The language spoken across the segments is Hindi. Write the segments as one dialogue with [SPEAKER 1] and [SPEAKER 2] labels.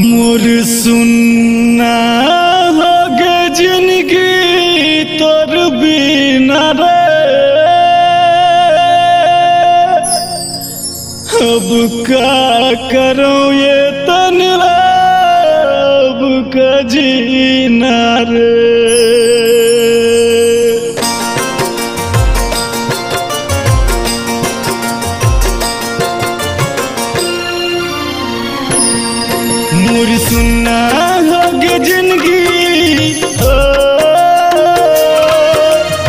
[SPEAKER 1] মোর সুন্না লগে জিনগি তোর বিনা রে। अब का करो ये तन अब का जीना रे। सुन्ना होगे ज़िंदगी। ओ,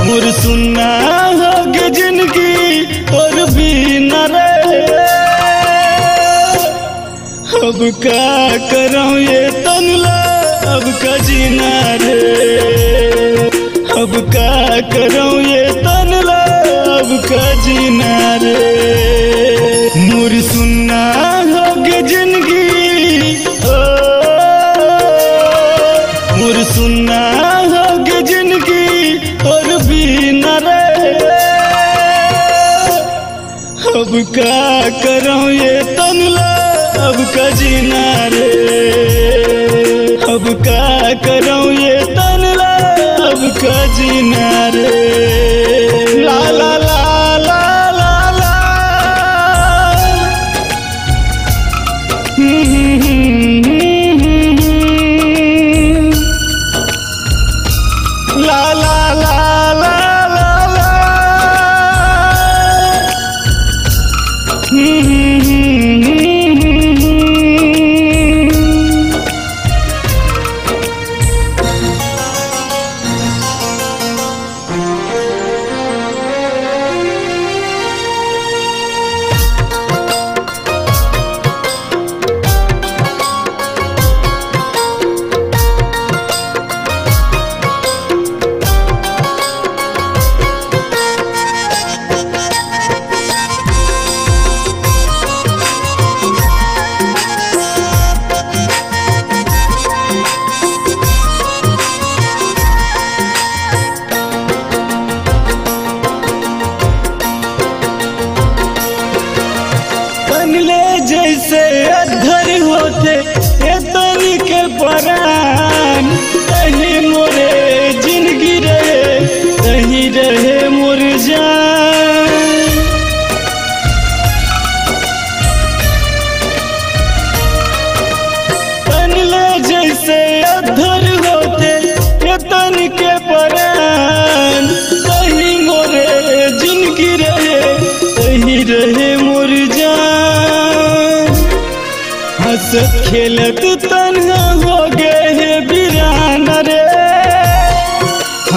[SPEAKER 1] मोर सुन्ना होगे ज़िंदगी और भी न अब का करूँ ये तनला अब का जीना रे। अब का करूँ ये तनला अब का जीना रे। अब का करूँ ये तनला अब का जीना रे? अब का करूँ ये तनला अब का जीना रे? ला ला ला ला ला ला। ला Mm-hmm.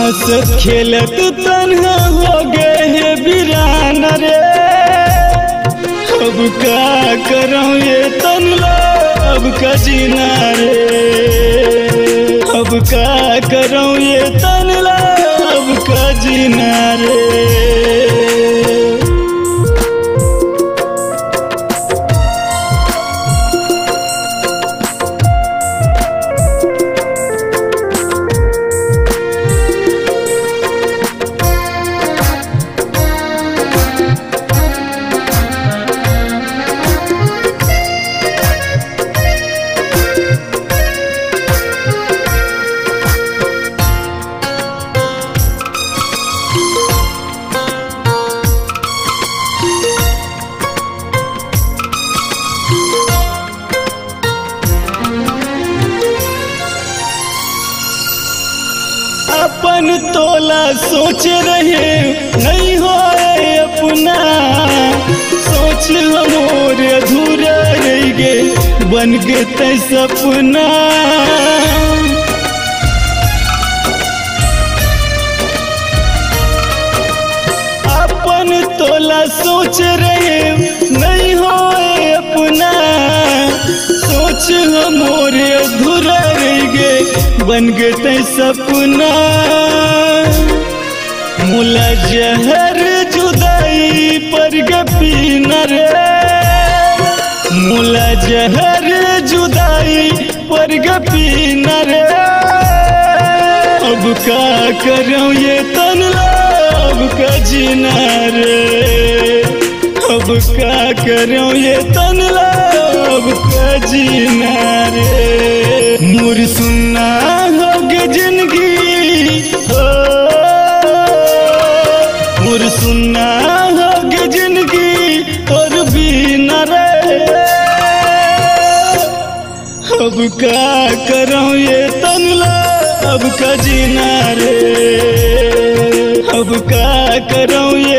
[SPEAKER 1] हंसत खेलत तन्हा हो गए है वीरान रे। अब का करो ये तनला अब का जीना रे। अब का करो ये तनला अपन तोला सोच रहे, नहीं हो अपना। सोच हमोर अधूरा रह गे बन गे तै सपना। अपन तोला सोच रहे, नहीं हो अपना। सोच गे बन गे तै सपना। मुला जहर जुदाई पर गपी न रे। मुला जहर जुदाई पर गपी न रे। अब का करूँ ये तनला अब का जीना रे। अब का करूँ ये तनला अब का जीना रे। का करो ये तनला अब का जीना रे? अब का करो ये